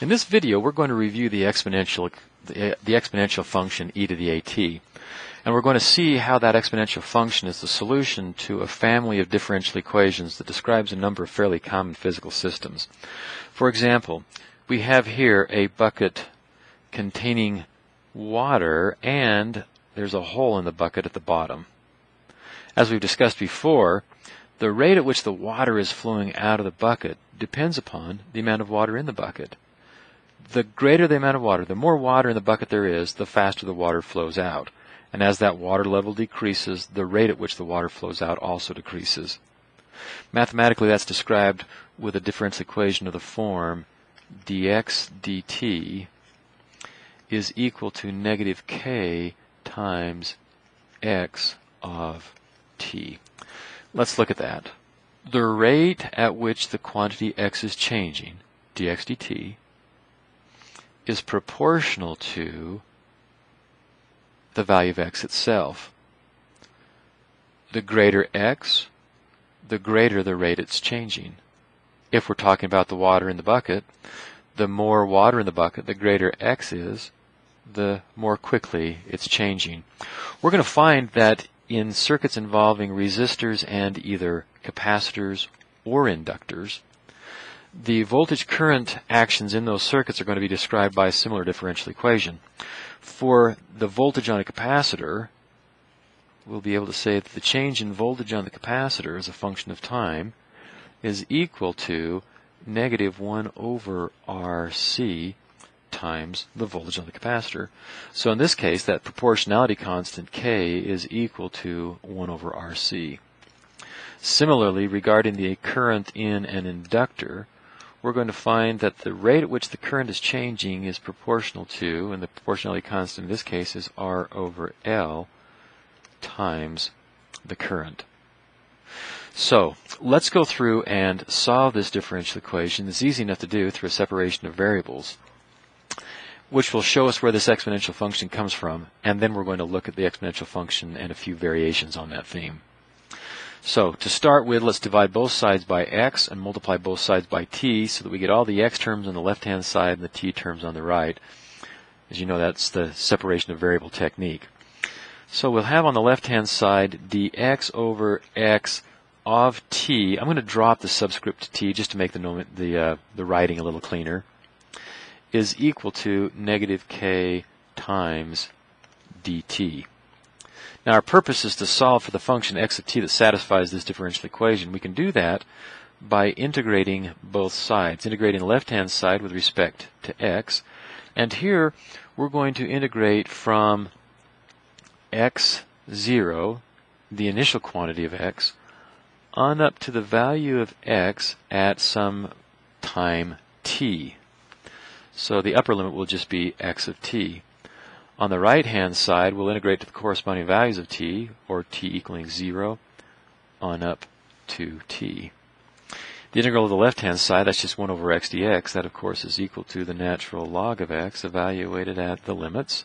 In this video, we're going to review the exponential, the, the, exponential function e to the at. And we're going to see how that exponential function is the solution to a family of differential equations that describes a number of fairly common physical systems. For example, we have here a bucket containing water and there's a hole in the bucket at the bottom. As we've discussed before, the rate at which the water is flowing out of the bucket depends upon the amount of water in the bucket the greater the amount of water, the more water in the bucket there is, the faster the water flows out. And as that water level decreases, the rate at which the water flows out also decreases. Mathematically, that's described with a differential equation of the form dx dt is equal to negative k times x of t. Let's look at that. The rate at which the quantity x is changing, dx dt, is proportional to the value of x itself. The greater x, the greater the rate it's changing. If we're talking about the water in the bucket, the more water in the bucket, the greater x is, the more quickly it's changing. We're going to find that in circuits involving resistors and either capacitors or inductors, the voltage current actions in those circuits are going to be described by a similar differential equation. For the voltage on a capacitor, we'll be able to say that the change in voltage on the capacitor as a function of time is equal to negative 1 over RC times the voltage on the capacitor. So in this case, that proportionality constant K is equal to 1 over RC. Similarly, regarding the current in an inductor, we're going to find that the rate at which the current is changing is proportional to, and the proportionality constant in this case is R over L times the current. So let's go through and solve this differential equation. It's easy enough to do through a separation of variables, which will show us where this exponential function comes from, and then we're going to look at the exponential function and a few variations on that theme. So to start with, let's divide both sides by x and multiply both sides by t so that we get all the x terms on the left-hand side and the t terms on the right. As you know, that's the separation of variable technique. So we'll have on the left-hand side dx over x of t. I'm going to drop the subscript t just to make the, the, uh, the writing a little cleaner, is equal to negative k times dt. Now our purpose is to solve for the function x of t that satisfies this differential equation. We can do that by integrating both sides, integrating the left-hand side with respect to x. And here we're going to integrate from x0, the initial quantity of x, on up to the value of x at some time t. So the upper limit will just be x of t. On the right-hand side, we'll integrate to the corresponding values of t, or t equaling 0, on up to t. The integral of the left-hand side, that's just 1 over x dx. That, of course, is equal to the natural log of x evaluated at the limits,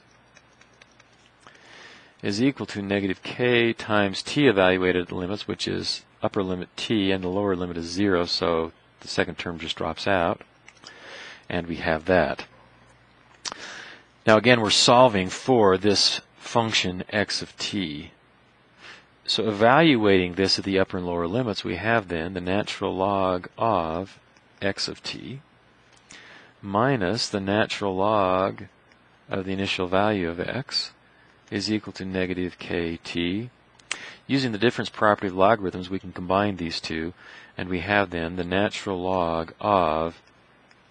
is equal to negative k times t evaluated at the limits, which is upper limit t, and the lower limit is 0, so the second term just drops out. And we have that. Now again, we're solving for this function x of t. So evaluating this at the upper and lower limits, we have then the natural log of x of t minus the natural log of the initial value of x is equal to negative kt. Using the difference property of logarithms, we can combine these two, and we have then the natural log of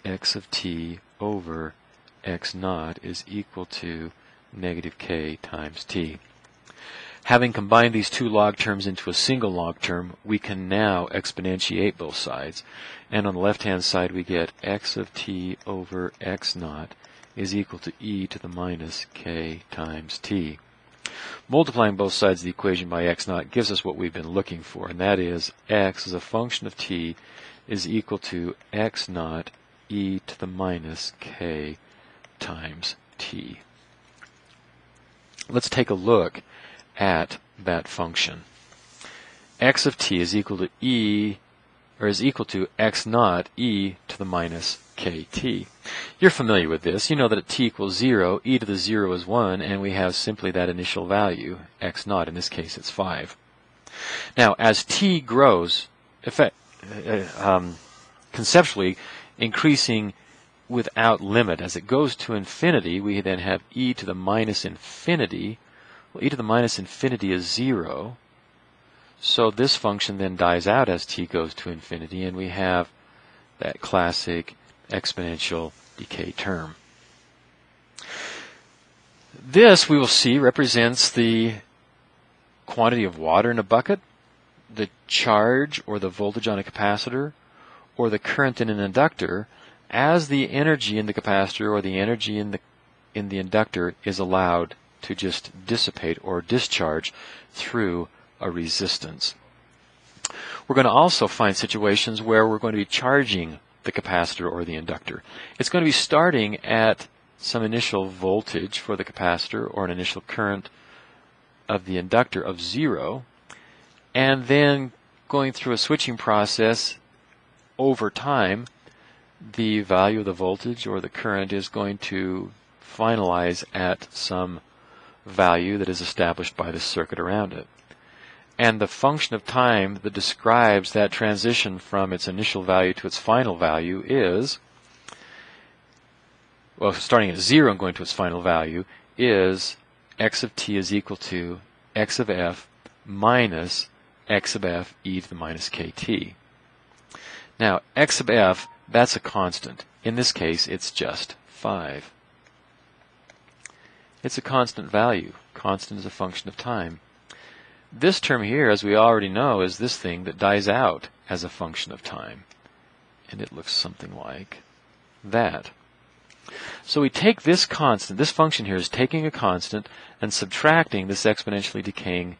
x of t over x naught is equal to negative k times t. Having combined these two log terms into a single log term, we can now exponentiate both sides. And on the left-hand side, we get x of t over x naught is equal to e to the minus k times t. Multiplying both sides of the equation by x naught gives us what we've been looking for, and that is x as a function of t is equal to x naught e to the minus k times t. Let's take a look at that function. x of t is equal to e or is equal to x naught e to the minus kt. You're familiar with this. You know that at t equals 0, e to the 0 is 1, and we have simply that initial value, x naught. In this case, it's 5. Now, as t grows, effect, uh, um, conceptually increasing without limit, as it goes to infinity, we then have e to the minus infinity. Well, e to the minus infinity is 0. So this function then dies out as t goes to infinity, and we have that classic exponential decay term. This, we will see, represents the quantity of water in a bucket, the charge or the voltage on a capacitor, or the current in an inductor as the energy in the capacitor or the energy in the in the inductor is allowed to just dissipate or discharge through a resistance. We're going to also find situations where we're going to be charging the capacitor or the inductor. It's going to be starting at some initial voltage for the capacitor or an initial current of the inductor of zero, and then going through a switching process over time, the value of the voltage or the current is going to finalize at some value that is established by the circuit around it. And the function of time that describes that transition from its initial value to its final value is, well, starting at zero and going to its final value, is x of t is equal to x of f minus x of f e to the minus kt. Now, x of f, that's a constant. In this case, it's just 5. It's a constant value. Constant is a function of time. This term here, as we already know, is this thing that dies out as a function of time. And it looks something like that. So we take this constant, this function here is taking a constant and subtracting this exponentially decaying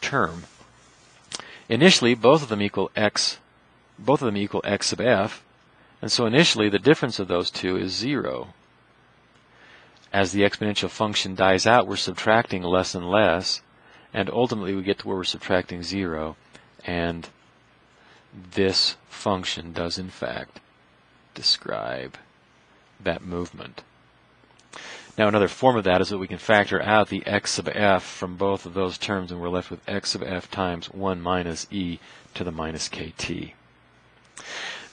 term. Initially, both of them equal x, both of them equal x sub f, and so initially the difference of those two is zero. As the exponential function dies out, we're subtracting less and less, and ultimately we get to where we're subtracting zero, and this function does in fact describe that movement. Now another form of that is that we can factor out the x sub f from both of those terms and we're left with x sub f times 1 minus e to the minus kt.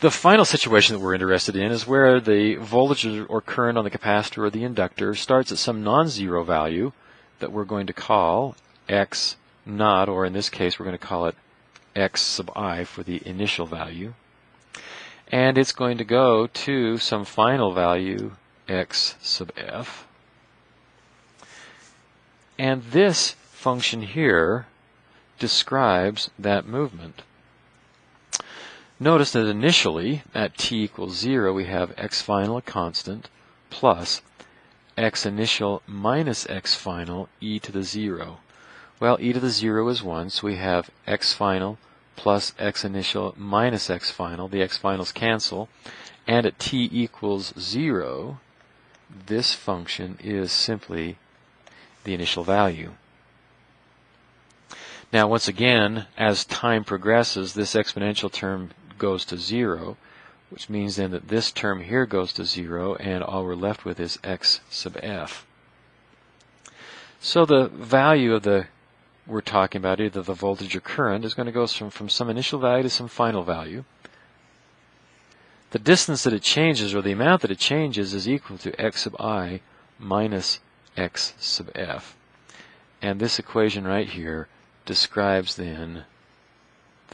The final situation that we're interested in is where the voltage or current on the capacitor or the inductor starts at some non-zero value that we're going to call x naught, or in this case we're going to call it x sub i for the initial value. And it's going to go to some final value x sub f. And this function here describes that movement. Notice that initially, at t equals 0, we have x final a constant plus x initial minus x final e to the 0. Well, e to the 0 is 1, so we have x final plus x initial minus x final. The x finals cancel. And at t equals 0, this function is simply the initial value. Now, once again, as time progresses, this exponential term goes to 0, which means then that this term here goes to 0, and all we're left with is x sub f. So the value of the we're talking about, either the voltage or current, is going to go from, from some initial value to some final value. The distance that it changes, or the amount that it changes, is equal to x sub i minus x sub f. And this equation right here describes then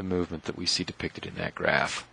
the movement that we see depicted in that graph.